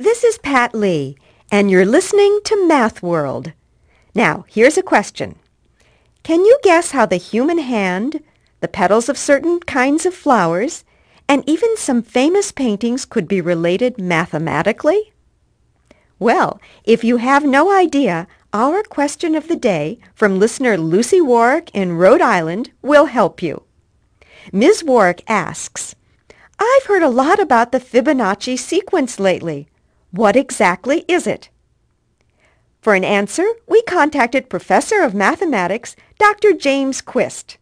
This is Pat Lee, and you're listening to Math World. Now, here's a question. Can you guess how the human hand, the petals of certain kinds of flowers, and even some famous paintings could be related mathematically? Well, if you have no idea, our question of the day from listener Lucy Warwick in Rhode Island will help you. Ms. Warwick asks, I've heard a lot about the Fibonacci sequence lately. What exactly is it? For an answer, we contacted Professor of Mathematics, Dr. James Quist.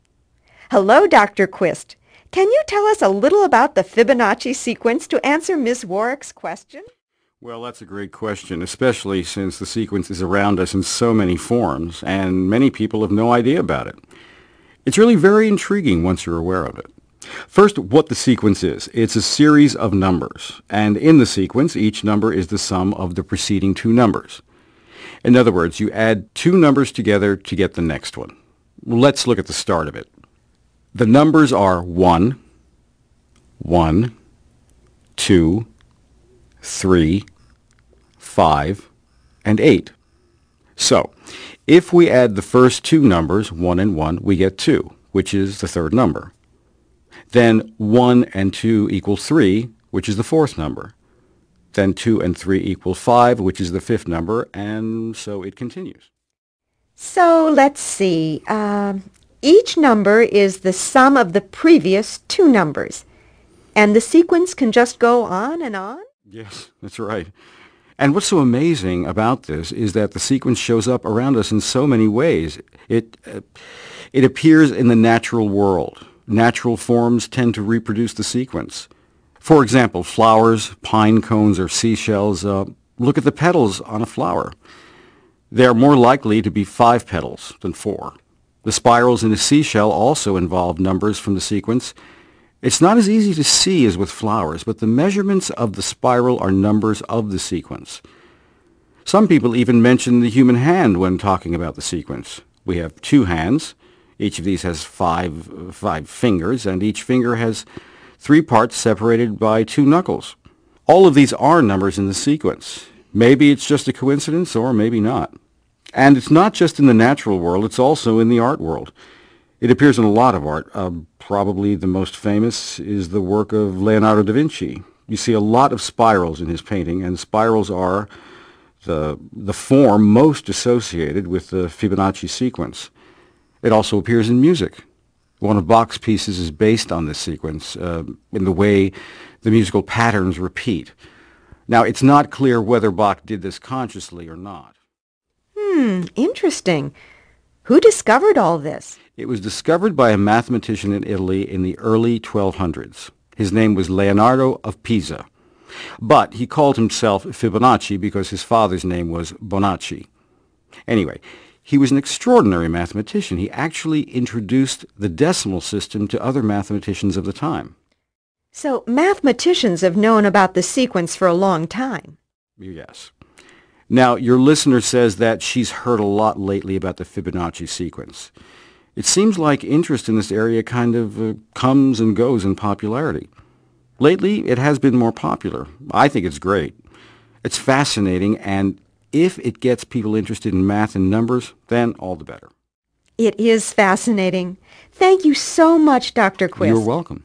Hello, Dr. Quist. Can you tell us a little about the Fibonacci sequence to answer Ms. Warwick's question? Well, that's a great question, especially since the sequence is around us in so many forms, and many people have no idea about it. It's really very intriguing once you're aware of it. First, what the sequence is. It's a series of numbers, and in the sequence, each number is the sum of the preceding two numbers. In other words, you add two numbers together to get the next one. Let's look at the start of it. The numbers are 1, 1, 2, 3, 5, and 8. So, if we add the first two numbers, 1 and 1, we get 2, which is the third number. Then 1 and 2 equal 3, which is the fourth number. Then 2 and 3 equal 5, which is the fifth number, and so it continues. So let's see. Uh, each number is the sum of the previous two numbers, and the sequence can just go on and on? Yes, that's right. And what's so amazing about this is that the sequence shows up around us in so many ways. It, uh, it appears in the natural world natural forms tend to reproduce the sequence. For example, flowers, pine cones, or seashells, uh, look at the petals on a flower. They are more likely to be five petals than four. The spirals in a seashell also involve numbers from the sequence. It's not as easy to see as with flowers, but the measurements of the spiral are numbers of the sequence. Some people even mention the human hand when talking about the sequence. We have two hands, each of these has five, five fingers, and each finger has three parts separated by two knuckles. All of these are numbers in the sequence. Maybe it's just a coincidence, or maybe not. And it's not just in the natural world, it's also in the art world. It appears in a lot of art. Uh, probably the most famous is the work of Leonardo da Vinci. You see a lot of spirals in his painting, and spirals are the, the form most associated with the Fibonacci sequence. It also appears in music. One of Bach's pieces is based on this sequence uh, in the way the musical patterns repeat. Now, it's not clear whether Bach did this consciously or not. Hmm, interesting. Who discovered all this? It was discovered by a mathematician in Italy in the early 1200s. His name was Leonardo of Pisa. But he called himself Fibonacci because his father's name was Bonacci. Anyway, he was an extraordinary mathematician. He actually introduced the decimal system to other mathematicians of the time. So mathematicians have known about the sequence for a long time. Yes. Now, your listener says that she's heard a lot lately about the Fibonacci sequence. It seems like interest in this area kind of uh, comes and goes in popularity. Lately, it has been more popular. I think it's great. It's fascinating, and if it gets people interested in math and numbers, then all the better. It is fascinating. Thank you so much, Dr. Quist. You're welcome.